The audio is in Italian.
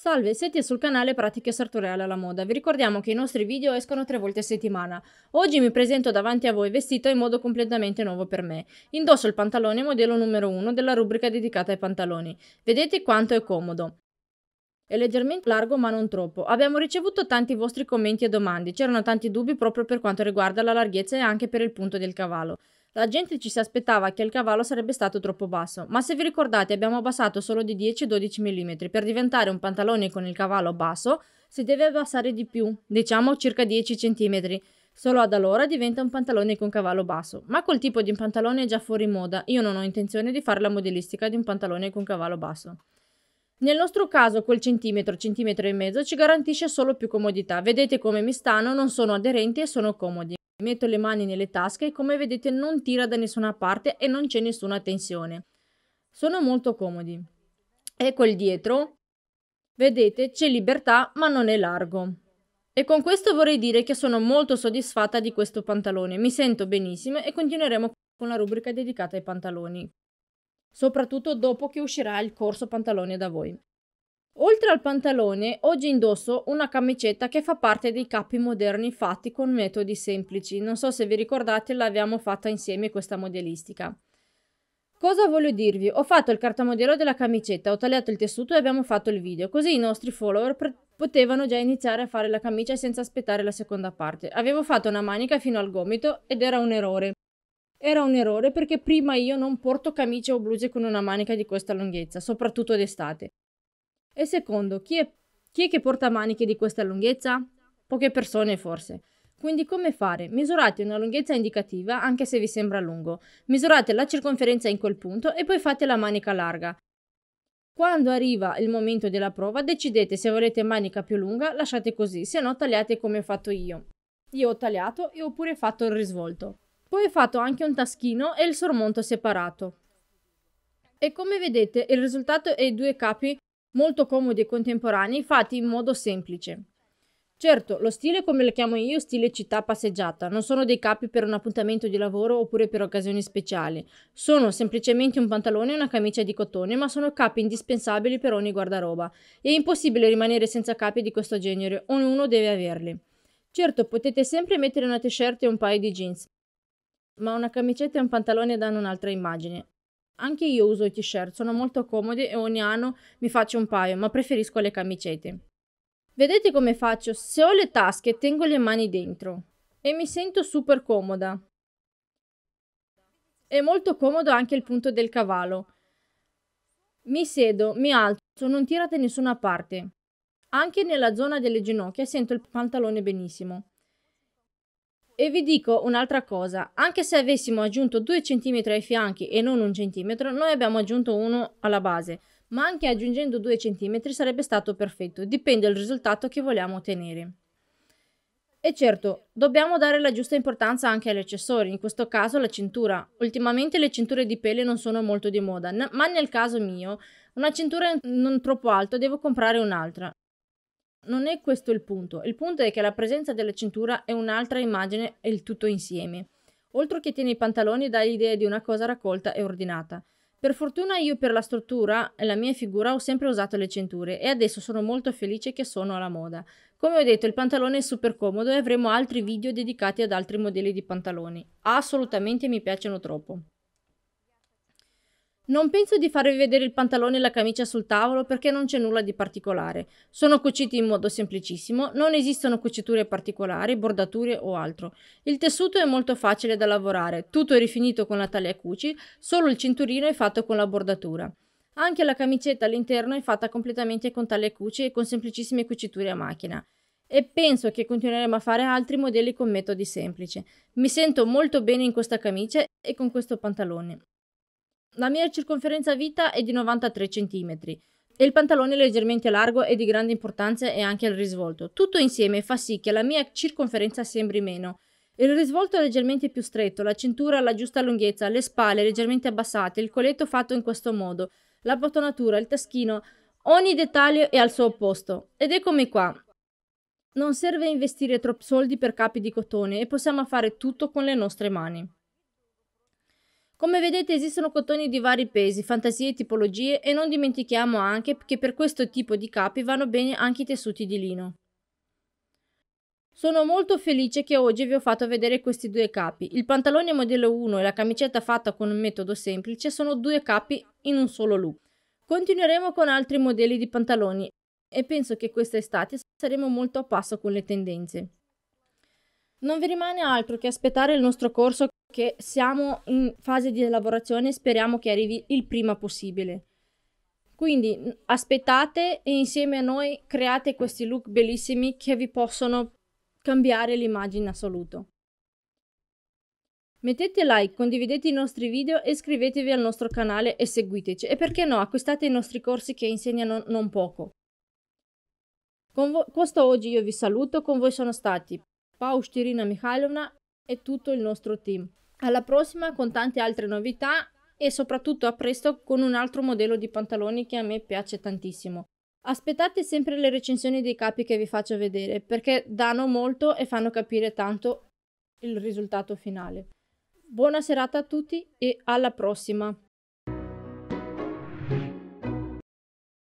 Salve, siete sul canale Pratiche Sartoriali alla Moda. Vi ricordiamo che i nostri video escono tre volte a settimana. Oggi mi presento davanti a voi vestito in modo completamente nuovo per me. Indosso il pantalone modello numero 1 della rubrica dedicata ai pantaloni. Vedete quanto è comodo. È leggermente largo ma non troppo. Abbiamo ricevuto tanti vostri commenti e domande. C'erano tanti dubbi proprio per quanto riguarda la larghezza e anche per il punto del cavallo. La gente ci si aspettava che il cavallo sarebbe stato troppo basso, ma se vi ricordate abbiamo abbassato solo di 10-12 mm. Per diventare un pantalone con il cavallo basso si deve abbassare di più, diciamo circa 10 cm. Solo ad allora diventa un pantalone con cavallo basso, ma quel tipo di pantalone è già fuori moda, io non ho intenzione di fare la modellistica di un pantalone con cavallo basso. Nel nostro caso quel centimetro, centimetro e mezzo ci garantisce solo più comodità. Vedete come mi stanno, non sono aderenti e sono comodi. Metto le mani nelle tasche e come vedete non tira da nessuna parte e non c'è nessuna tensione. Sono molto comodi. Ecco il dietro. Vedete c'è libertà ma non è largo. E con questo vorrei dire che sono molto soddisfatta di questo pantalone. Mi sento benissimo e continueremo con la rubrica dedicata ai pantaloni. Soprattutto dopo che uscirà il corso pantaloni da voi. Oltre al pantalone, oggi indosso una camicetta che fa parte dei capi moderni fatti con metodi semplici. Non so se vi ricordate, l'abbiamo fatta insieme questa modellistica. Cosa voglio dirvi? Ho fatto il cartamodello della camicetta, ho tagliato il tessuto e abbiamo fatto il video, così i nostri follower potevano già iniziare a fare la camicia senza aspettare la seconda parte. Avevo fatto una manica fino al gomito ed era un errore. Era un errore perché prima io non porto camicie o bluse con una manica di questa lunghezza, soprattutto d'estate. E secondo, chi è, chi è che porta maniche di questa lunghezza? Poche persone forse. Quindi come fare? Misurate una lunghezza indicativa anche se vi sembra lungo. Misurate la circonferenza in quel punto e poi fate la manica larga. Quando arriva il momento della prova decidete se volete manica più lunga, lasciate così, se no tagliate come ho fatto io. Io ho tagliato e ho pure fatto il risvolto. Poi ho fatto anche un taschino e il sormonto separato. E come vedete il risultato è due capi molto comodi e contemporanei fatti in modo semplice. Certo, lo stile come lo chiamo io, stile città passeggiata, non sono dei capi per un appuntamento di lavoro oppure per occasioni speciali. Sono semplicemente un pantalone e una camicia di cotone, ma sono capi indispensabili per ogni guardaroba. È impossibile rimanere senza capi di questo genere, ognuno deve averli. Certo, potete sempre mettere una t-shirt e un paio di jeans, ma una camicetta e un pantalone danno un'altra immagine. Anche io uso i t-shirt, sono molto comodi e ogni anno mi faccio un paio, ma preferisco le camicette. Vedete come faccio? Se ho le tasche, tengo le mani dentro e mi sento super comoda. È molto comodo anche il punto del cavallo. Mi sedo, mi alzo, non tira da nessuna parte. Anche nella zona delle ginocchia sento il pantalone benissimo. E vi dico un'altra cosa, anche se avessimo aggiunto 2 cm ai fianchi e non 1 cm, noi abbiamo aggiunto uno alla base, ma anche aggiungendo 2 cm sarebbe stato perfetto, dipende dal risultato che vogliamo ottenere. E certo, dobbiamo dare la giusta importanza anche agli accessori, in questo caso la cintura. Ultimamente le cinture di pelle non sono molto di moda, ma nel caso mio, una cintura non troppo alta devo comprare un'altra non è questo il punto. Il punto è che la presenza della cintura è un'altra immagine e il tutto insieme. Oltre che tiene i pantaloni dà l'idea di una cosa raccolta e ordinata. Per fortuna io per la struttura e la mia figura ho sempre usato le cinture e adesso sono molto felice che sono alla moda. Come ho detto il pantalone è super comodo e avremo altri video dedicati ad altri modelli di pantaloni. Assolutamente mi piacciono troppo. Non penso di farvi vedere il pantalone e la camicia sul tavolo perché non c'è nulla di particolare. Sono cuciti in modo semplicissimo, non esistono cuciture particolari, bordature o altro. Il tessuto è molto facile da lavorare, tutto è rifinito con la taglia cuci, solo il cinturino è fatto con la bordatura. Anche la camicetta all'interno è fatta completamente con taglia cuci e con semplicissime cuciture a macchina. E penso che continueremo a fare altri modelli con metodi semplici. Mi sento molto bene in questa camicia e con questo pantalone. La mia circonferenza vita è di 93 cm e il pantalone è leggermente largo e di grande importanza è anche il risvolto. Tutto insieme fa sì che la mia circonferenza sembri meno. Il risvolto è leggermente più stretto, la cintura alla giusta lunghezza, le spalle leggermente abbassate, il colletto fatto in questo modo, la botonatura, il taschino, ogni dettaglio è al suo posto. Ed eccomi qua. Non serve investire troppi soldi per capi di cotone e possiamo fare tutto con le nostre mani. Come vedete esistono cotoni di vari pesi, fantasie e tipologie e non dimentichiamo anche che per questo tipo di capi vanno bene anche i tessuti di lino. Sono molto felice che oggi vi ho fatto vedere questi due capi. Il pantalone modello 1 e la camicetta fatta con un metodo semplice sono due capi in un solo look. Continueremo con altri modelli di pantaloni e penso che quest'estate saremo molto a passo con le tendenze. Non vi rimane altro che aspettare il nostro corso che siamo in fase di elaborazione e speriamo che arrivi il prima possibile. Quindi aspettate e insieme a noi create questi look bellissimi che vi possono cambiare l'immagine in assoluto. Mettete like, condividete i nostri video e iscrivetevi al nostro canale e seguiteci e perché no acquistate i nostri corsi che insegnano non poco. Con questo oggi io vi saluto, con voi sono stati Paustirina Mikhailovna e tutto il nostro team. Alla prossima con tante altre novità e soprattutto a presto con un altro modello di pantaloni che a me piace tantissimo. Aspettate sempre le recensioni dei capi che vi faccio vedere perché danno molto e fanno capire tanto il risultato finale. Buona serata a tutti e alla prossima!